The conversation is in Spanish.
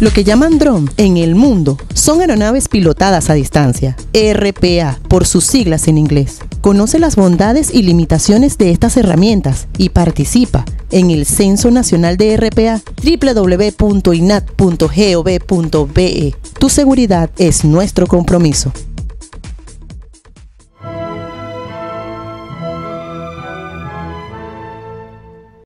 Lo que llaman drone en el mundo son aeronaves pilotadas a distancia, RPA por sus siglas en inglés. Conoce las bondades y limitaciones de estas herramientas y participa en el Censo Nacional de RPA www.inat.gov.be. Tu seguridad es nuestro compromiso.